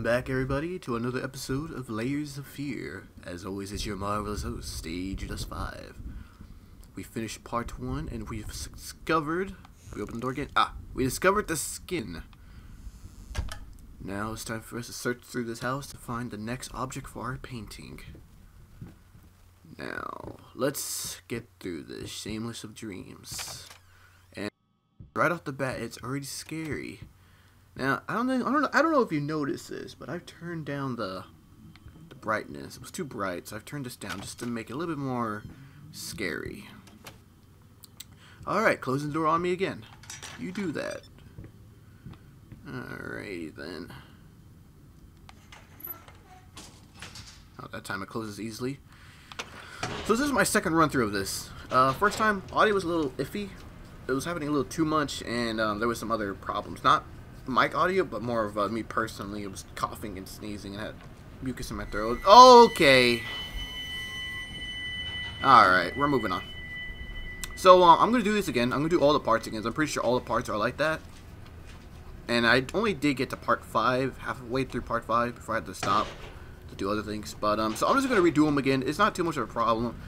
Welcome back, everybody, to another episode of Layers of Fear. As always, it's your marvelous host, Staiger Dust 5. We finished part 1, and we've discovered... We open the door again? Ah! We discovered the skin. Now it's time for us to search through this house to find the next object for our painting. Now, let's get through this shameless of dreams. And right off the bat, it's already scary. Now, I don't know, I don't know, I don't know if you noticed this, but I've turned down the the brightness. It was too bright, so I've turned this down just to make it a little bit more scary. All right, closing the door on me again. You do that. Alrighty then. Oh, that time it closes easily. So this is my second run through of this. Uh, first time, audio was a little iffy. It was happening a little too much, and um, there was some other problems. Not mic audio, but more of uh, me personally. It was coughing and sneezing and had mucus in my throat. Okay. Alright, we're moving on. So, uh, I'm going to do this again. I'm going to do all the parts again. I'm pretty sure all the parts are like that. And I only did get to part 5, halfway through part 5, before I had to stop to do other things. But, um, so I'm just going to redo them again. It's not too much of a problem.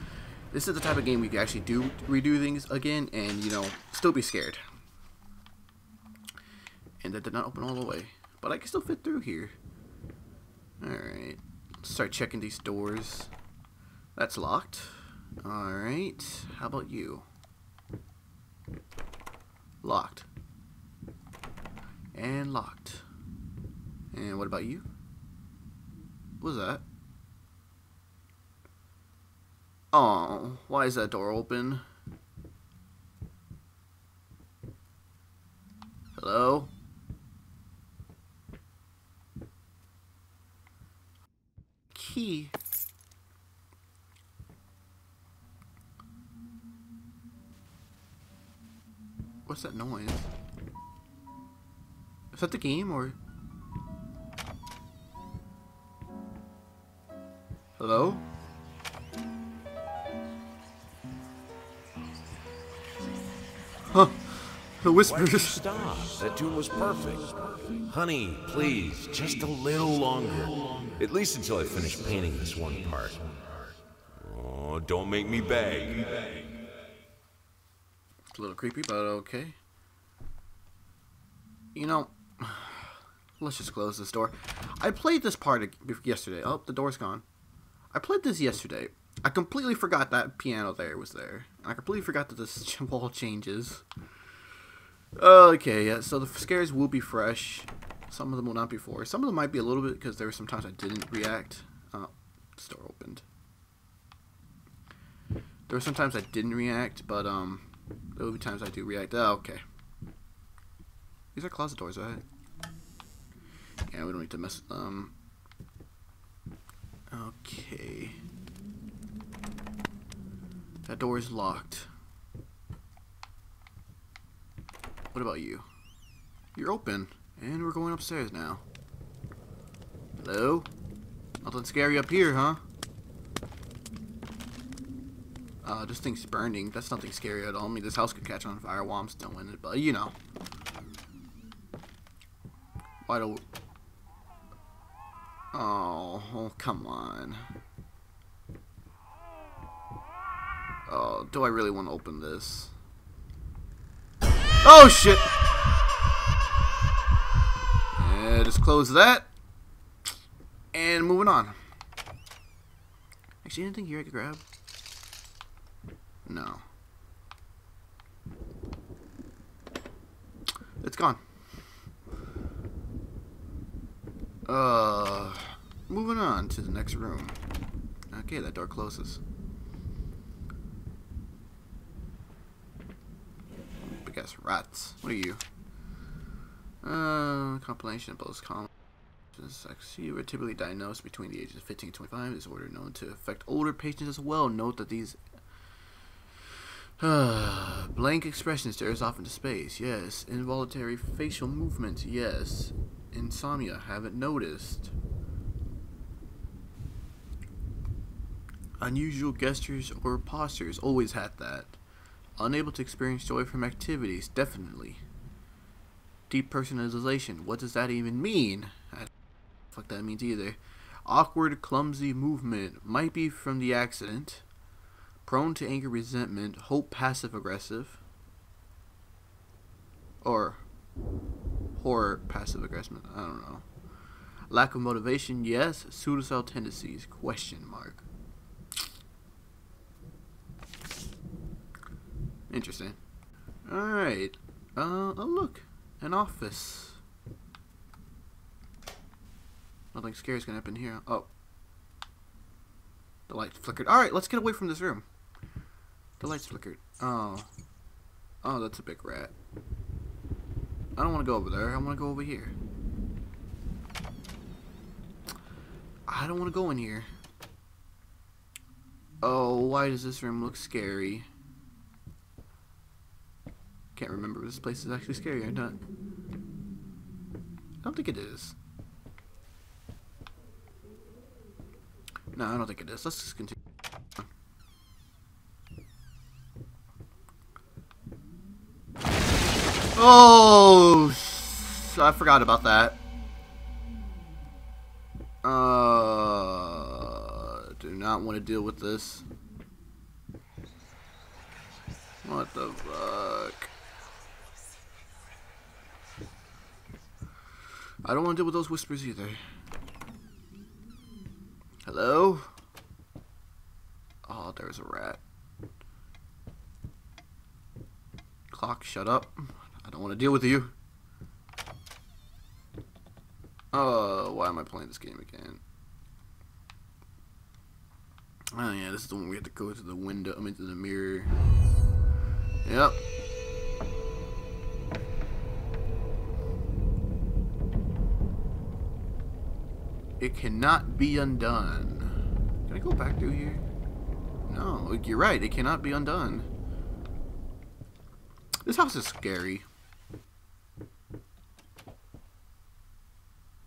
This is the type of game we can actually do redo things again and, you know, still be scared. And that did not open all the way. But I can still fit through here. Alright. Start checking these doors. That's locked. Alright. How about you? Locked. And locked. And what about you? What was that? Oh, why is that door open? Hello? Key. What's that noise? Is that the game or? Whispers. stop? That tune was perfect. Honey, please, just a little longer. At least until I finish painting this one part. Oh, don't make me beg. It's a little creepy, but okay. You know, let's just close this door. I played this part yesterday. Oh, the door's gone. I played this yesterday. I completely forgot that piano there was there. And I completely forgot that this wall changes. Okay, yeah, so the scares will be fresh. Some of them will not be for. Some of them might be a little bit because there were some times I didn't react. Oh, door opened. There were some times I didn't react, but um, there will be times I do react. Oh, okay. These are closet doors, right? Yeah, we don't need to mess with them. Okay. That door is locked. What about you? You're open, and we're going upstairs now. Hello? Nothing scary up here, huh? Uh, this thing's burning. That's nothing scary at all. I mean, this house could catch on fire while I'm still in it, but you know. Why do... Oh, oh, come on. Oh, do I really want to open this? Oh, shit! Yeah, just close that. And moving on. Actually, anything here I could grab? No. It's gone. Uh, moving on to the next room. Okay, that door closes. Big ass rats. What are you? Uh, compilation of both columns. Dyslexia were typically diagnosed between the ages of 15 and 25. Disorder known to affect older patients as well. Note that these Blank expression stares off into space. Yes. Involuntary facial movements. Yes. Insomnia. Haven't noticed. Unusual gestures or postures. Always had that. Unable to experience joy from activities. Definitely. Depersonalization. What does that even mean? I- Fuck that means either. Awkward, clumsy movement. Might be from the accident. Prone to anger, resentment. Hope passive aggressive. Or horror passive aggressive. I don't know. Lack of motivation, yes. Suicidal tendencies, question mark. Interesting. Alright. Uh, oh look. An office. Nothing scary is gonna happen here. Oh. The light flickered. Alright, let's get away from this room. The lights flickered. Oh. Oh, that's a big rat. I don't want to go over there. I want to go over here. I don't want to go in here. Oh, why does this room look scary? Can't remember if this place is actually scary or not. I don't think it is. No, I don't think it is. Let's just continue. Oh, I forgot about that. Uh, do not want to deal with this. What the fuck? I don't want to deal with those whispers either. Hello? Oh, there's a rat. Clock, shut up. I don't want to deal with you. Oh, why am I playing this game again? Oh yeah, this is the one we have to go to the window, I mean to the mirror. Yep. It cannot be undone. Can I go back through here? No, you're right, it cannot be undone. This house is scary.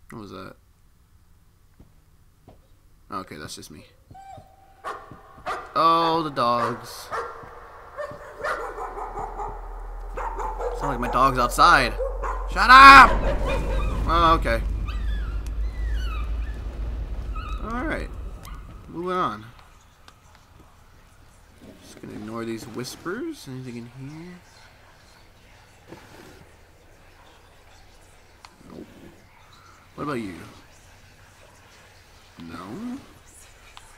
What was that? Okay, that's just me. Oh, the dogs. Sound like my dog's outside. Shut up! Oh, okay. Alright. Moving on. Just gonna ignore these whispers. Anything in here? Nope. What about you? No?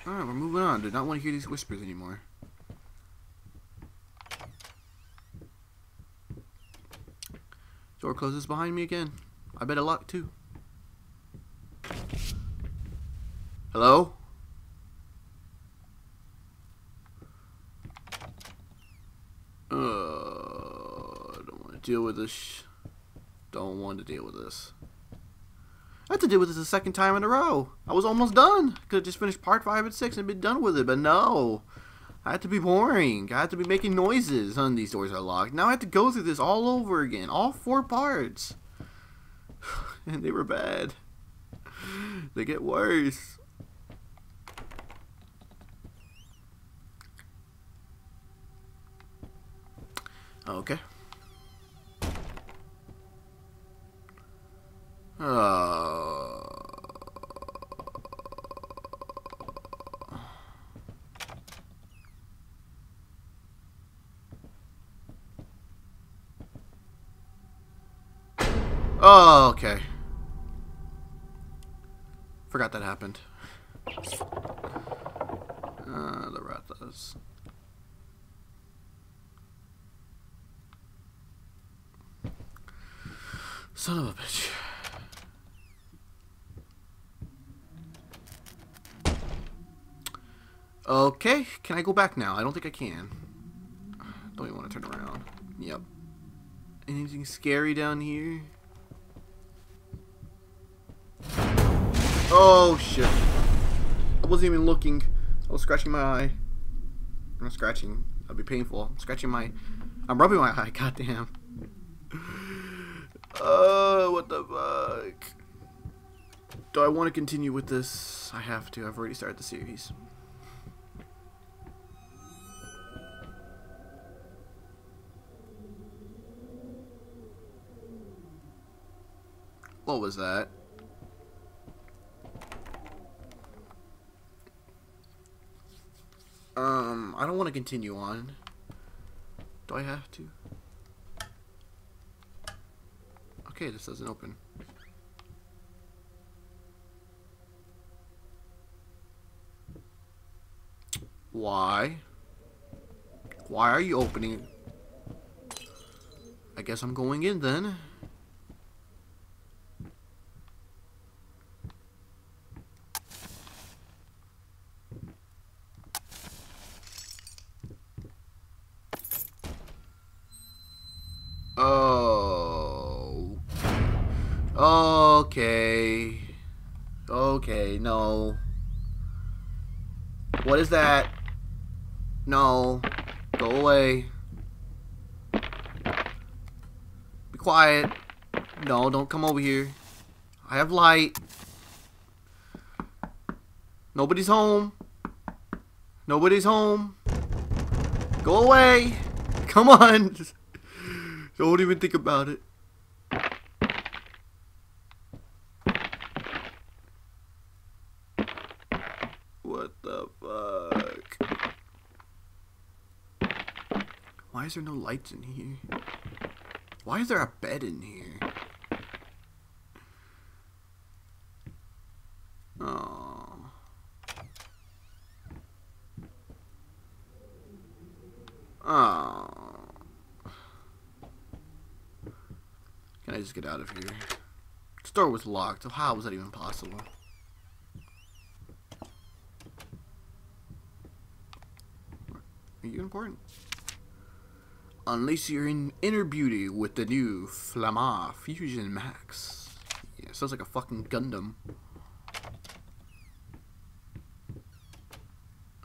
Alright, we're moving on. Do not want to hear these whispers anymore. Door closes behind me again. I bet a locked too. Hello? Uh, I don't want to deal with this. Don't want to deal with this. I had to deal with this a second time in a row. I was almost done. Could have just finished part 5 and 6 and been done with it, but no. I had to be boring. I had to be making noises. None of these doors are locked. Now I have to go through this all over again. All four parts. and they were bad. They get worse. Okay. Uh, oh, okay. Forgot that happened. Uh, the Rathas. Son of a bitch. Okay, can I go back now? I don't think I can. Don't even want to turn around. Yep. Anything scary down here? Oh, shit. I wasn't even looking. I was scratching my eye. I'm not scratching. That'd be painful. I'm scratching my... I'm rubbing my eye. Goddamn. Oh, what the fuck? Do I want to continue with this? I have to. I've already started the series. What was that? Um, I don't want to continue on. Do I have to? Okay, this doesn't open. Why? Why are you opening? I guess I'm going in then. Okay. Okay, no. What is that? No. Go away. Be quiet. No, don't come over here. I have light. Nobody's home. Nobody's home. Go away. Come on. Don't even think about it. What the fuck? Why is there no lights in here? Why is there a bed in here? Oh. Oh. Can I just get out of here? The door was locked, so how was that even possible? Are you important? Unleash your in inner beauty with the new Flamma Fusion Max. Yeah, sounds like a fucking Gundam.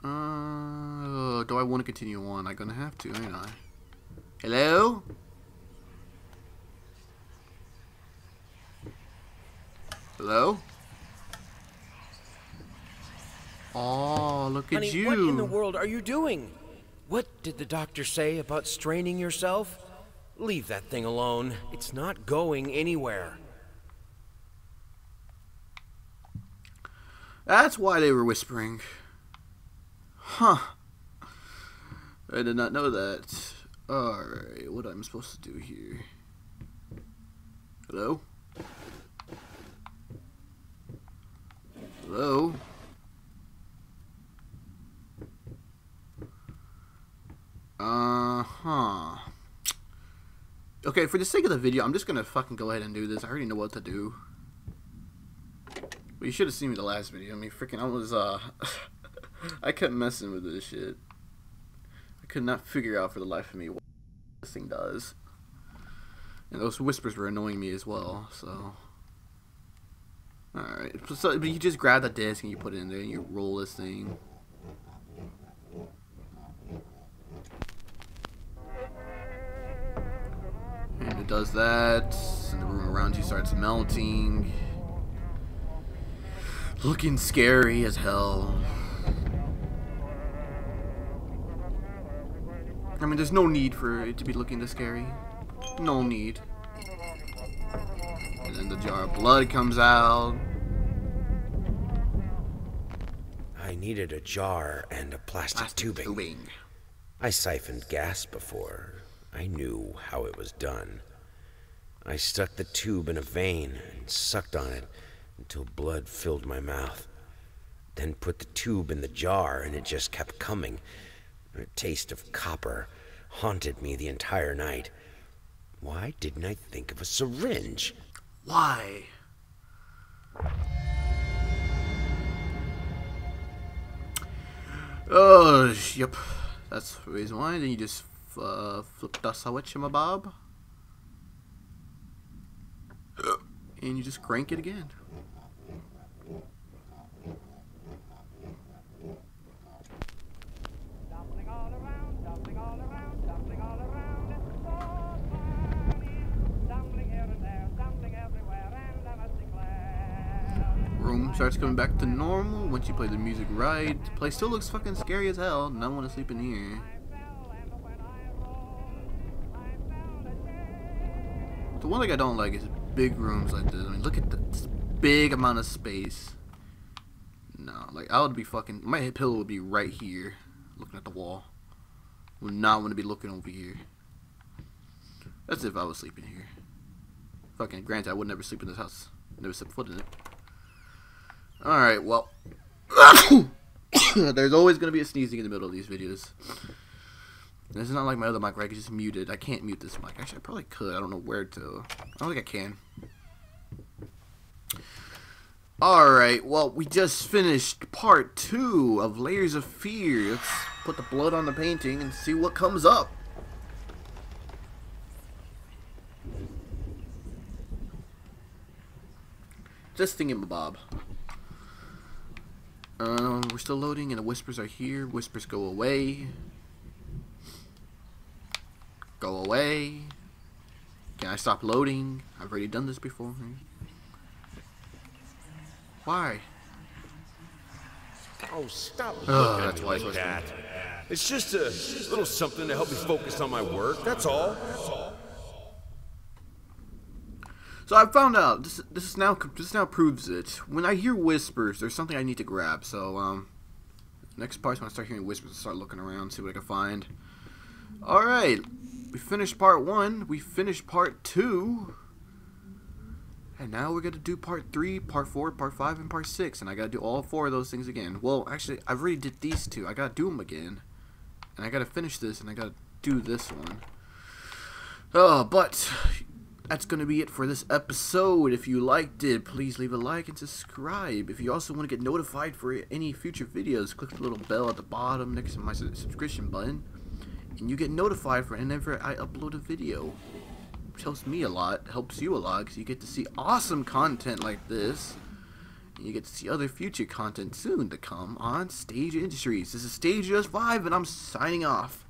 Uh, do I want to continue on? I'm gonna have to, ain't I? Hello? Hello? Oh, look at Honey, you. what in the world are you doing? What did the doctor say about straining yourself? Leave that thing alone. It's not going anywhere. That's why they were whispering. Huh. I did not know that. Alright, what am I supposed to do here? Hello? Hello? Uh huh. Okay, for the sake of the video, I'm just gonna fucking go ahead and do this. I already know what to do. But you should have seen me the last video. I mean, freaking, I was, uh, I kept messing with this shit. I could not figure out for the life of me what this thing does. And those whispers were annoying me as well, so. Alright, so but you just grab the disc and you put it in there and you roll this thing. Does that, and the room around you starts melting. Looking scary as hell. I mean, there's no need for it to be looking this scary. No need. And then the jar of blood comes out. I needed a jar and a plastic, Plastic tubing. tubing. I siphoned gas before. I knew how it was done. I stuck the tube in a vein and sucked on it until blood filled my mouth. Then put the tube in the jar and it just kept coming. A taste of copper haunted me the entire night. Why didn't I think of a syringe? Why? Oh, yep. That's the reason why. Then you just uh, flip the switch, my bob. And you just crank it again. Room starts coming back to normal once you play the music right. The place still looks fucking scary as hell. and I want to sleep in here. The one thing I don't like is big rooms like this. I mean, look at this big amount of space. No, like I would be fucking. My pillow would be right here. looking at the wall. Would not want to be looking over here. That's if I was sleeping here. Fucking granted, I would never sleep in this house. Never set foot in it. Alright, well. There's always going to be a sneezing in the middle of these videos. This is not like my other mic where I can just mute it. I can't mute this mic. Actually, I probably could. I don't know where to. I don't think I can. Alright, well, we just finished part two of Layers of Fear. Let's put the blood on the painting and see what comes up. Just thinking, Bob. Um, we're still loading, and the whispers are here. Whispers go away. Go away. Can I stop loading? I've already done this before. Why? Oh, stop Oh, that's why like that. It's just a little something to help me focus on my work. That's all. That's all. So I found out this this is now this now proves it. When I hear whispers, there's something I need to grab. So um, next part when I start hearing whispers, I start looking around, see what I can find. All right, we finished part one. We finished part two. And now we're gonna do part three, part four, part five, and part six. And I gotta do all four of those things again. Well, actually, I've already did these two. I gotta do them again. And I gotta finish this, and I gotta do this one. Oh, but that's gonna be it for this episode. If you liked it, please leave a like and subscribe. If you also want to get notified for any future videos, click the little bell at the bottom next to my subscription button, and you get notified for whenever I upload a video. Which helps me a lot, helps you a lot, because you get to see awesome content like this. And you get to see other future content soon to come on Staiger Industries. This is Staiger Dust 5, and I'm signing off.